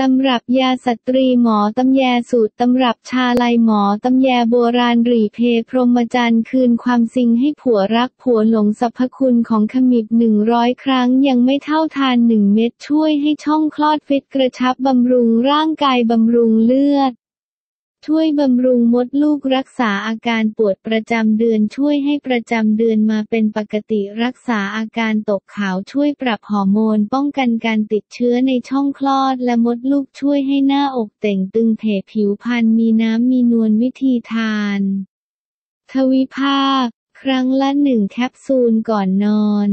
ตำรับยาสตรีหมอตำแยสูตรตำรับชาลายหมอตำแยโบราณรีเพพรหมจรรย์คืนความสิงให้ผัวรักผัวหลงสรรพคุณของขมิบหนึ่งร้อยครั้งยังไม่เท่าทานหนึ่งเม็ดช่วยให้ช่องคลอดฟิตกระชับบำรุงร่างกายบำรุงเลือด ช่วยบำรุงมดลูกรักษาอาการปวดประจำเดือนช่วยให้ประจำเดือนมาเป็นปกติรักษาอาการตกขาวช่วยปรับฮอร์โมนป้องกันการติดเชื้อในช่องคลอดและมดลูกช่วยให้หน้าอกเต่งตึงเพผิวพรรณมีน้ำมีนวลวิธีทาน ทวิภาค ครั้งละหนึ่งแคปซูลก่อนนอน